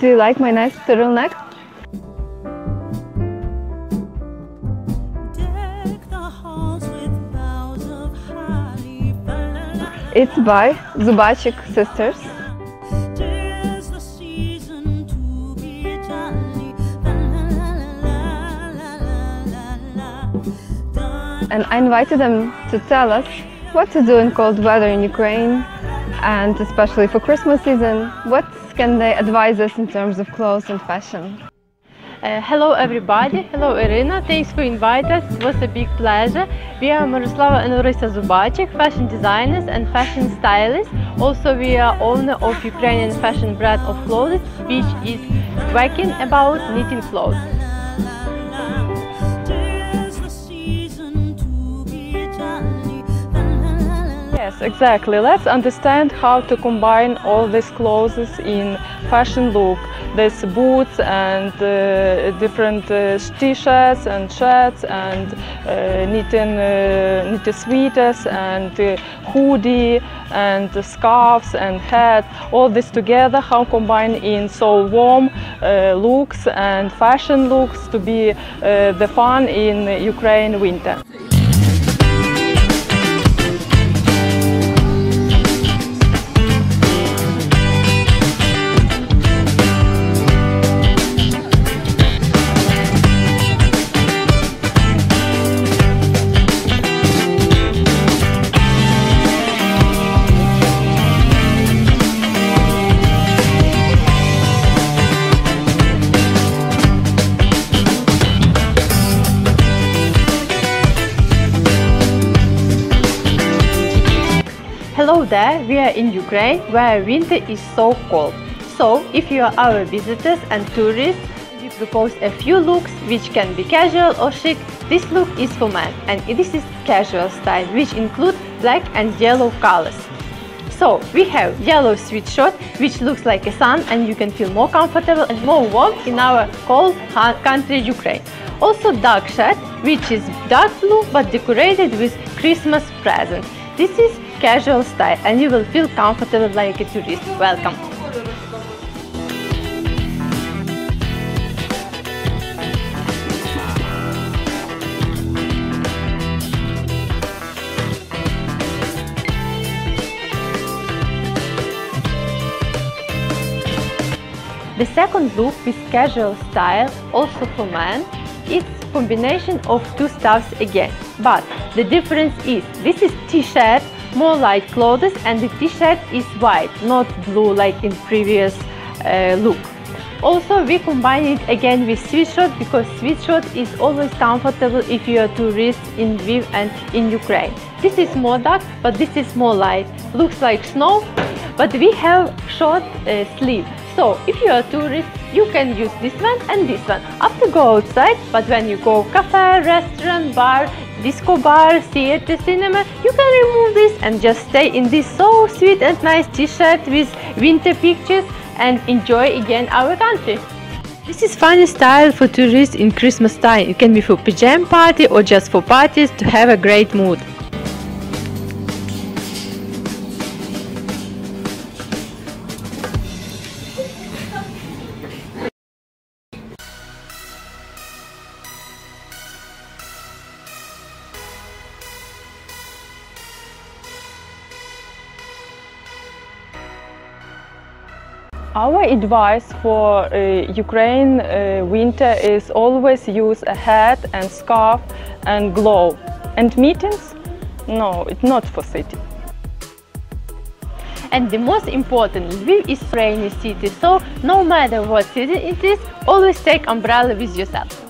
Do you like my nice turtleneck? It's by Zubachyk Sisters. And I invited them to tell us what to do in cold weather in Ukraine and especially for Christmas season, what can they advise us in terms of clothes and fashion? Uh, hello everybody, hello Irina, thanks for inviting us, it was a big pleasure. We are Miroslava and Orisa Zubachyk, fashion designers and fashion stylists. Also we are owner of Ukrainian fashion brand of clothes, which is working about knitting clothes. Yes, exactly. Let's understand how to combine all these clothes in fashion look. There's boots and uh, different uh, t-shirts and shirts and uh, knitting, uh, knitted sweaters and uh, hoodie and scarves and hat. All this together, how combine in so warm uh, looks and fashion looks to be uh, the fun in Ukraine winter. Hello there, we are in Ukraine where winter is so cold. So, if you are our visitors and tourists, we propose a few looks which can be casual or chic. This look is for men and this is casual style which include black and yellow colors. So, we have yellow sweatshirt which looks like a sun and you can feel more comfortable and more warm in our cold country Ukraine. Also dark shirt which is dark blue but decorated with Christmas presents. This is casual style and you will feel comfortable like a tourist. Welcome! The second look with casual style, also for men, it's combination of two stuffs again. But the difference is, this is t-shirt more light clothes and the t-shirt is white, not blue like in previous uh, look. Also, we combine it again with sweatshirt because sweatshirt is always comfortable if you are tourist in Lviv and in Ukraine. This is more dark, but this is more light. Looks like snow, but we have short uh, sleeve. So, if you are tourist, you can use this one and this one. After go outside, but when you go cafe, restaurant, bar, disco bar, theater, cinema, you can remove this and just stay in this so sweet and nice t-shirt with winter pictures and enjoy again our country. This is funny style for tourists in Christmas time. It can be for pajama party or just for parties to have a great mood. Our advice for uh, Ukraine uh, winter is always use a hat and scarf and glove. And meetings? No, it's not for city. And the most important, Lviv is rainy city, so no matter what city it is, always take umbrella with yourself.